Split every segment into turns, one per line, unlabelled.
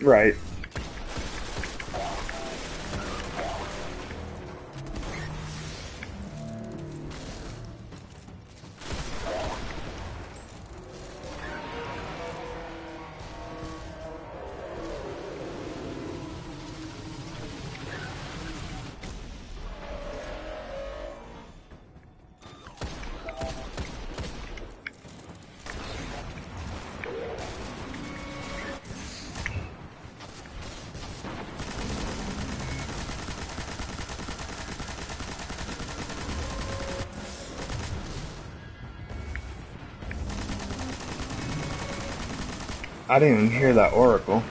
Right. I didn't even hear that oracle.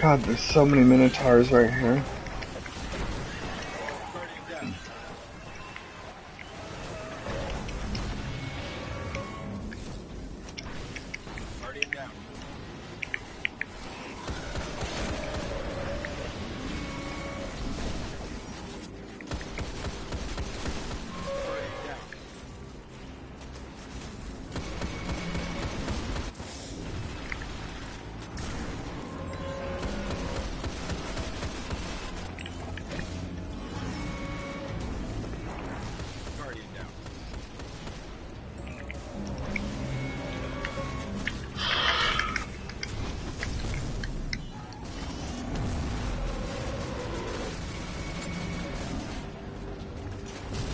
God, there's so many minotaurs right here.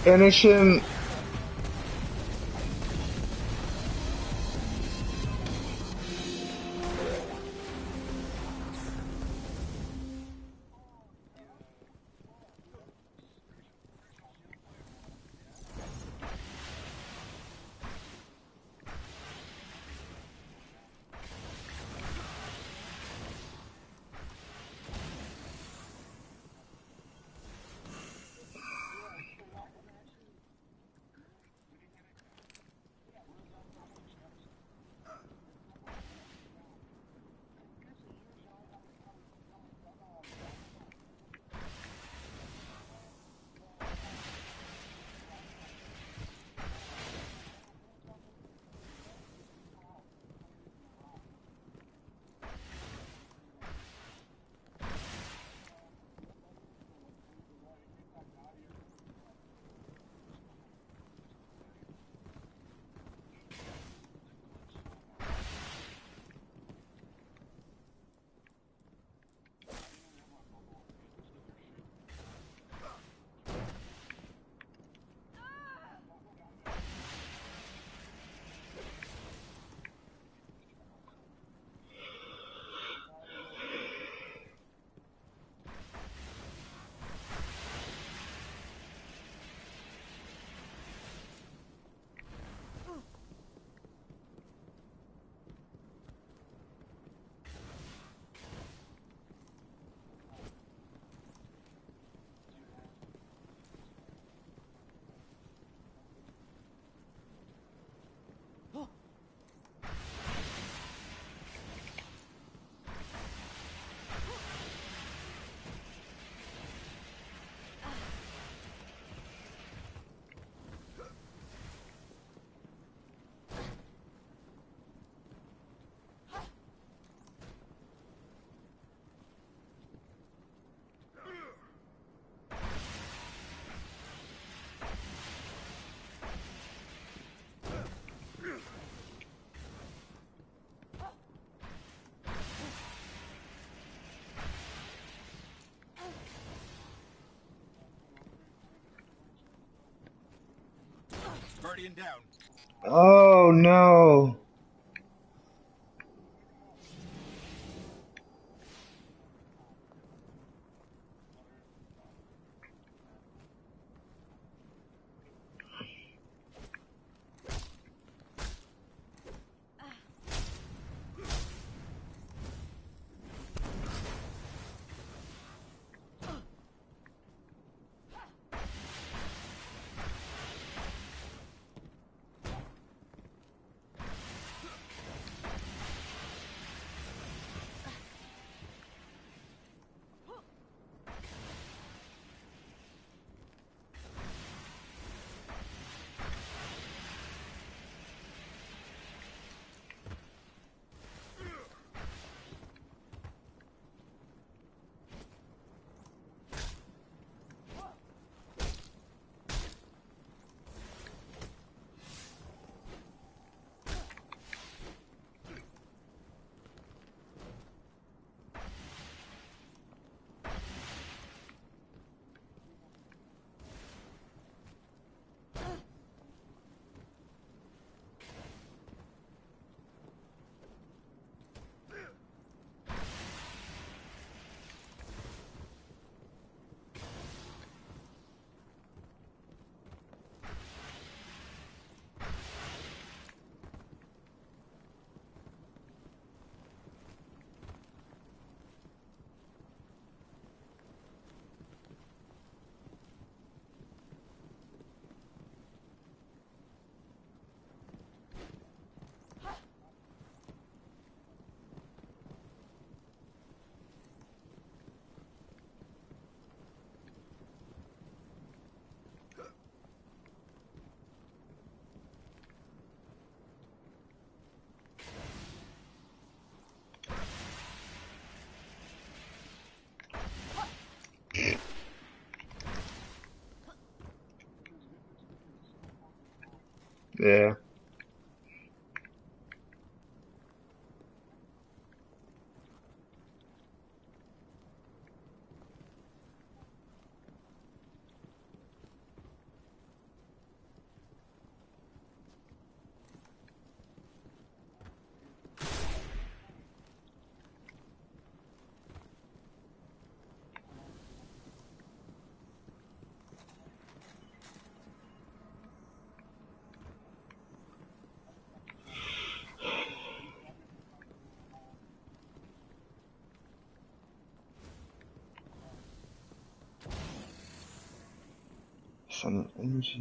Finish
Guardian down.
Oh no. Yeah. 嗯 m 七